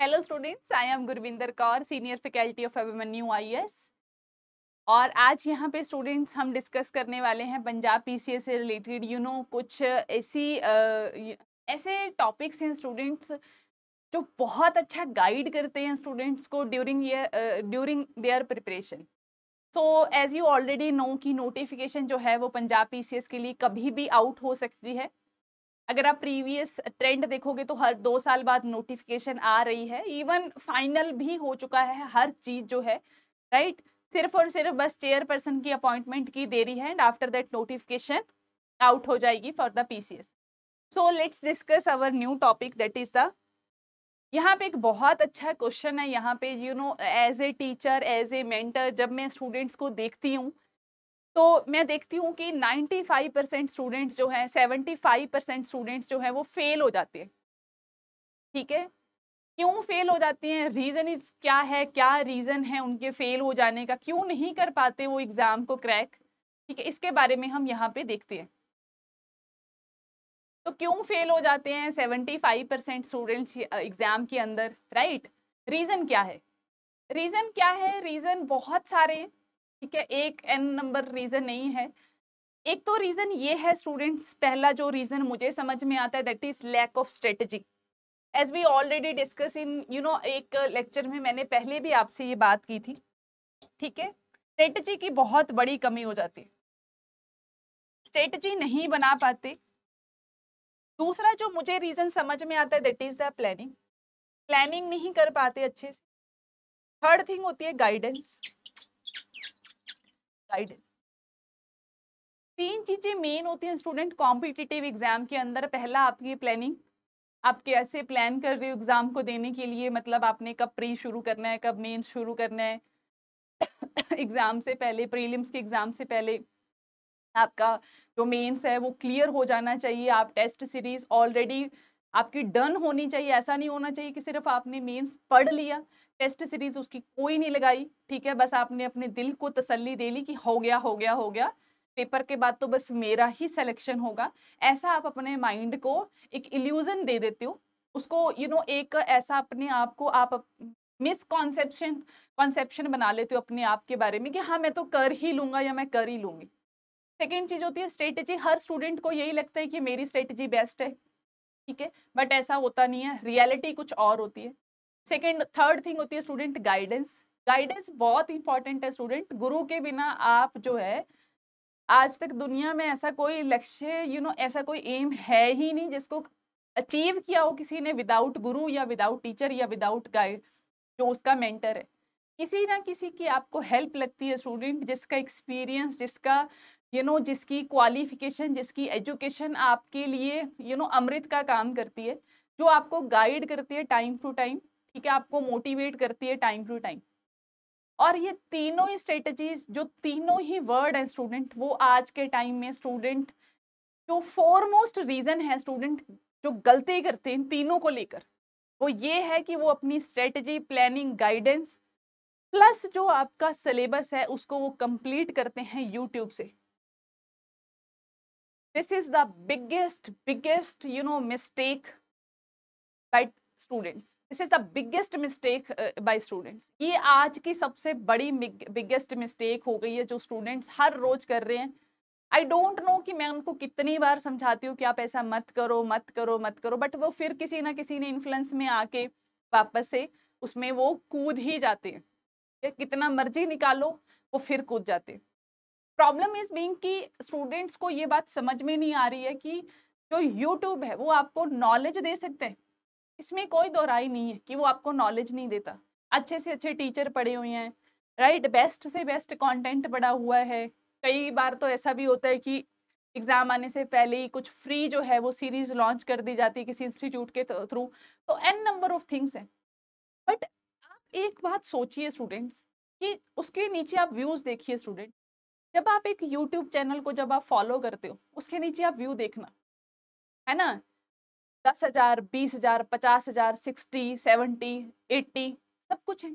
Hello students I am Gurvinder Kaur senior faculty of Abhimanyu IAS और आज यहाँ पे स्टूडेंट्स हम डिस्कस करने वाले हैं पंजाब पीसीएस से रिलेटेड यू नो कुछ ऐसी ऐसे टॉपिक्स हैं स्टूडेंट्स जो बहुत अच्छा गाइड करते हैं स्टूडेंट्स को during during their preparation so as you already know कि नोटिफिकेशन जो है वो पंजाब पीसीएस के लिए कभी भी आउट हो सकती है। अगर आप प्रीवियस ट्रेंड देखोगे तो हर दो साल बाद नोटिफिकेशन आ रही है। इवन फाइनल भी हो चुका है, हर चीज़ जो है राइट right? सिर्फ़ और सिर्फ़ बस चेयरपर्सन की अपॉइंटमेंट की देरी है and after that notification out हो जाएगी for the PCS so let's discuss our new topic that is the यहाँ पे एक बहुत अच्छा क्वेश्चन है। यहाँ पे you know as a teacher as a mentor जब मैं स्टूडेंट्स को देखती हूँ तो मैं देखती हूँ कि 95 परसेंट स्टूडेंट्स जो हैं 75 परसेंट स्टूडेंट्स जो हैं, वो फेल हो जाते हैं। ठीक है? क्यों फेल हो जाते हैं? रीज़न इज़ क्या है? क्या रीज़न है उनके फेल हो जाने का? क्यों नहीं कर पाते वो एग्ज़ाम को क्रैक ठीक है? इसके बारे में हम यहाँ पे देखते हैं। तो क्यों फेल हो जाते हैं 75 परसेंट स्टूडेंट्स एग्ज़ाम के अंदर? राइट रीज़न क्या है? रीज़न क्या है? रीज़न बहुत सारे ठीक है, एक एन नंबर रीज़न नहीं है। एक तो रीज़न ये है स्टूडेंट्स पहला जो रीज़न मुझे समझ में आता है that is lack of strategy as we already discuss in you know एक लेक्चर में मैंने पहले भी आपसे ये बात की थी, ठीक है? स्ट्रेटजी की बहुत बड़ी कमी हो जाती। है स्ट्रेटजी नहीं बना पाते। दूसरा जो मुझे रीज़न समझ में आता है that is the planning planning नहीं कर पाते अच्छे से। थर्ड थिंग होती है गाइडेंस गाइडेंस तीन चीज़ें मेन होती हैं स्टूडेंट कॉम्पिटिटिव एग्ज़ाम के अंदर। पहला आपकी प्लानिंग आप कैसे प्लान कर रहे हो एग्ज़ाम को देने के लिए? मतलब आपने कब प्री शुरू करना है, कब मेंस शुरू करना है? एग्ज़ाम से पहले प्रीलिम्स के एग्ज़ाम से पहले आपका जो मेंस है वो क्लियर हो जाना चाहिए। आप टेस्ट सीरीज़ ऑलरेडी आपकी डन होनी चाहिए। ऐसा नहीं होना चाहिए कि सिर्फ़ आपने मेंस पढ़ लिया। टेस्ट सीरीज़ उसकी कोई नहीं लगाई ठीक है? बस आपने अपने दिल को तसल्ली दे ली कि हो गया हो गया हो गया। पेपर के बाद तो बस मेरा ही सिलेक्शन होगा। ऐसा आप अपने माइंड को एक इल्यूजन दे देते हो। उसको यू you नो know, एक ऐसा अपने आप को आप मिसकॉन्सेप्शन कॉन्सेप्शन बना लेते हो अपने आप के बारे में कि हाँ मैं तो कर ही लूँगा या मैं कर ही लूँगी। सेकेंड चीज़ होती है स्ट्रेटेजी हर स्टूडेंट को यही लगता है कि मेरी स्ट्रेटेजी बेस्ट है ठीक है? बट ऐसा होता नहीं है। रियलिटी कुछ और होती है। सेकेंड थर्ड थिंग होती है स्टूडेंट गाइडेंस गाइडेंस बहुत इंपॉर्टेंट है स्टूडेंट गुरु के बिना आप जो है आज तक दुनिया में ऐसा कोई लक्ष्य यू नो ऐसा कोई एम है ही नहीं जिसको अचीव किया हो किसी ने विदाउट गुरु या विदाउट टीचर या विदाउट गाइड जो उसका मेंटर है। किसी ना किसी की आपको हेल्प लगती है स्टूडेंट जिसका एक्सपीरियंस जिसका यू you नो know, जिसकी क्वालिफिकेशन जिसकी एजुकेशन आपके लिए यू you नो know, अमृत का काम करती है जो आपको गाइड करती है टाइम टू टाइम ठीक है, आपको मोटिवेट करती है टाइम टू टाइम और ये तीनों ही स्ट्रेटजीज जो तीनों ही वर्ड है स्टूडेंट वो आज के टाइम में स्टूडेंट जो फॉरमोस्ट रीजन है स्टूडेंट जो गलती करते हैं तीनों को लेकर, वो ये है कि वो अपनी स्ट्रेटजी प्लानिंग गाइडेंस प्लस जो आपका सिलेबस है, उसको वो कंप्लीट करते हैं यूट्यूब से. This is the biggest biggest you know mistake by students this is the biggest mistake by students ये आज की सबसे बड़ी बिगेस्ट मिस्टेक हो गई है जो स्टूडेंट्स हर रोज कर रहे हैं। आई डोंट नो कि मैं उनको कितनी बार समझाती हूँ कि आप ऐसा मत करो मत करो मत करो बट वो फिर किसी ना किसी ने इन्फ्लुएंस में आके वापस से उसमें वो कूद ही जाते हैं। या कितना मर्ज़ी निकालो, वो फिर कूद जाते हैं। प्रॉब्लम इज़ बीइंग कि स्टूडेंट्स को ये बात समझ में नहीं आ रही है कि जो यूट्यूब है, वो आपको नॉलेज दे सकते हैं। इसमें कोई दोहराई नहीं है कि वो आपको नॉलेज नहीं देता। अच्छे से अच्छे टीचर पढ़े हुए हैं राइट बेस्ट से बेस्ट कंटेंट पड़ा हुआ है। कई बार तो ऐसा भी होता है कि एग्ज़ाम आने से पहले ही कुछ फ्री जो है वो सीरीज़ लॉन्च कर दी जाती है किसी इंस्टीट्यूट के थ्रू तो एन नंबर ऑफ़ थिंग्स हैं। बट आप एक बात सोचिए स्टूडेंट्स कि उसके नीचे आप व्यूज़ देखिए स्टूडेंट जब आप एक यूट्यूब चैनल को जब आप फॉलो करते हो, उसके नीचे आप व्यू देखना, है ना? दस हज़ार, बीस हज़ार, पचास हज़ार, सिक्सटी, सेवेंटी, एट्टी, सब कुछ है।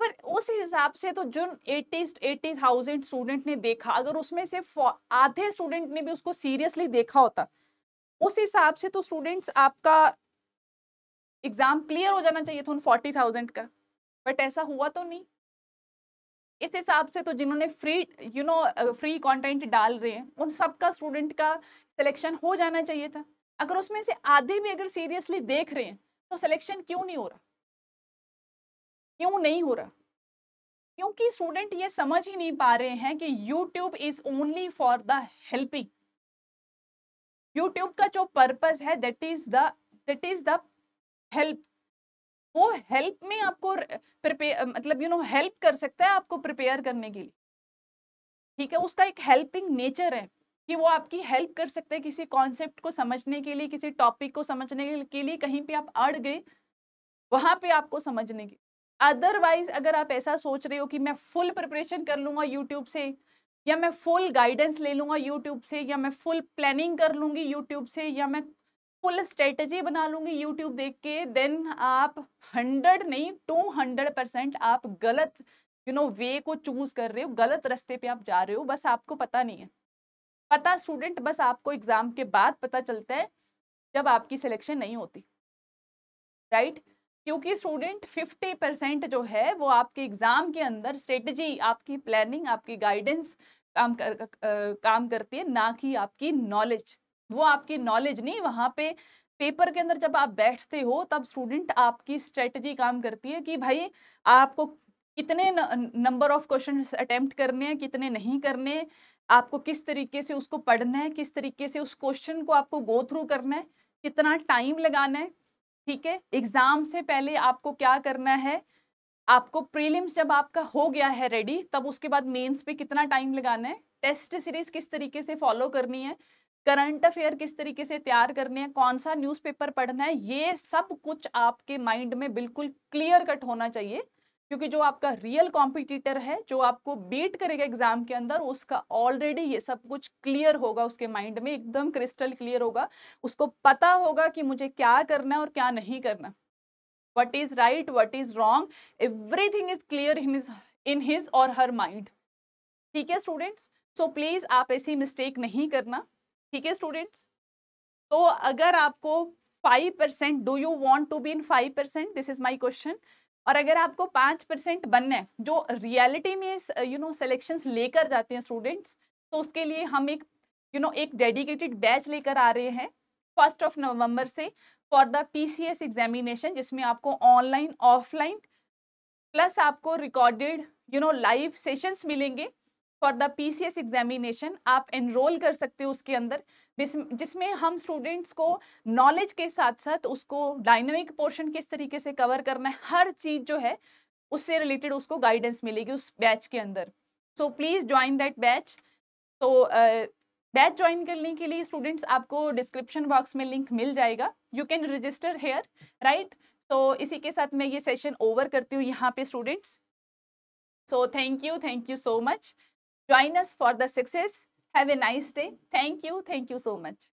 पर उस हिसाब से तो जो एट्टी एट्टी थाउज़ेंड स्टूडेंट ने देखा, अगर उसमें से आधे स्टूडेंट ने भी उसको सीरियसली देखा होता, उस हिसाब से तो स्टूडेंट्स आपका एग्ज़ाम क्लियर हो जाना चाहिए था उन फोर्टी थाउज़ेंड का, बट ऐसा हुआ तो नहीं। इस हिसाब से तो जिन्होंने free, you know free content डाल रहे हैं, उन सबका स्टूडेंट का सिलेक्शन हो जाना चाहिए था। अगर उसमें से आधे भी अगर सीरियसली देख रहे हैं तो सिलेक्शन क्यों नहीं हो रहा? क्यों नहीं हो रहा? क्योंकि स्टूडेंट ये समझ ही नहीं पा रहे हैं कि YouTube is only for the helping YouTube का जो पर्पज है that is the that is the help वो हेल्प में आपको प्रिपेयर मतलब यू नो हेल्प कर सकता है आपको प्रिपेयर करने के लिए। ठीक है, उसका एक हेल्पिंग नेचर है। कि वो आपकी हेल्प कर सकते हैं किसी कॉन्सेप्ट को समझने के लिए, किसी टॉपिक को समझने के लिए, कहीं पे आप अड़ गए, वहाँ पे आपको समझने की अदरवाइज़ अगर आप ऐसा सोच रहे हो कि मैं फुल प्रिपरेशन कर लूँगा यूट्यूब से, या मैं फुल गाइडेंस ले लूँगा यूट्यूब से, या मैं फुल प्लानिंग कर लूँगी यूट्यूब से, या मैं फुल स्ट्रेटजी बना लूँगी यूट्यूब देख के देन आप हंड्रेड नहीं टू हंड्रेड परसेंट आप गलत यू नो वे को चूज़ कर रहे हो, गलत रास्ते पे आप जा रहे हो, बस आपको पता नहीं है। पता स्टूडेंट, बस आपको एग्ज़ाम के बाद पता चलता है जब आपकी सिलेक्शन नहीं होती राइट right? क्योंकि स्टूडेंट 50 परसेंट जो है, वो आपके एग्ज़ाम के अंदर स्ट्रेटजी, आपकी प्लानिंग, आपकी गाइडेंस काम कर काम करती है, ना कि आपकी नॉलेज वो आपकी नॉलेज नहीं, वहाँ पे पेपर के अंदर जब आप बैठते हो, तब स्टूडेंट आपकी स्ट्रेटजी काम करती है कि भाई, आपको कितने नंबर ऑफ़ क्वेश्चन अटेम्प्ट करने हैं, कितने नहीं करने आपको किस तरीके से उसको पढ़ना है, किस तरीके से उस क्वेश्चन को आपको गो थ्रू करना है, कितना टाइम लगाना है, ठीक है? एग्ज़ाम से पहले आपको क्या करना है, आपको प्रीलिम्स जब आपका हो गया है रेडी तब उसके बाद मेंस पे कितना टाइम लगाना है टेस्ट सीरीज़ किस तरीके से फॉलो करनी है करंट अफेयर किस तरीके से तैयार करने हैं, कौन सा न्यूज़पेपर पढ़ना है, ये सब कुछ आपके माइंड में बिल्कुल क्लियर कट होना चाहिए। क्योंकि जो आपका रियल कॉम्पिटिटर है, जो आपको बीट करेगा एग्ज़ाम के अंदर, उसका ऑलरेडी ये सब कुछ क्लियर होगा, उसके माइंड में एकदम क्रिस्टल क्लियर होगा। उसको पता होगा कि मुझे क्या करना है और क्या नहीं करना। What is right what is wrong everything is clear in his in his और हर माइंड ठीक है स्टूडेंट्स सो प्लीज़ आप ऐसी मिस्टेक नहीं करना। ठीक है स्टूडेंट्स तो अगर आपको five percent do you want to be in five percent this is my question और अगर आपको पाँच परसेंट बनना है जो रियलिटी में यू नो सिलेक्शन लेकर जाते हैं स्टूडेंट्स तो उसके लिए हम एक यू you नो know, एक डेडिकेटेड बैच लेकर आ रहे हैं फ़र्स्ट ऑफ़ नवंबर से फॉर द पीसीएस एग्जामिनेशन जिसमें आपको ऑनलाइन ऑफलाइन प्लस आपको recorded you know live sessions मिलेंगे। फॉर द पीसीएस एग्जामिनेशन, आप एनरोल कर सकते हो उसके अंदर जिसमें हम स्टूडेंट्स को नॉलेज के साथ साथ उसको डायनेमिक पोर्शन किस तरीके से कवर करना है, हर चीज़ जो है, उससे रिलेटेड उसको गाइडेंस मिलेगी उस बैच के अंदर। So please join that batch तो बैच ज्वाइन करने के लिए स्टूडेंट्स आपको डिस्क्रिप्शन बॉक्स में लिंक मिल जाएगा। You can register here right तो इसी के साथ मैं ये सेशन ओवर करती हूँ यहाँ पे students so thank you thank you so much Join us for the success. Have a nice day. Thank you. Thank you so much.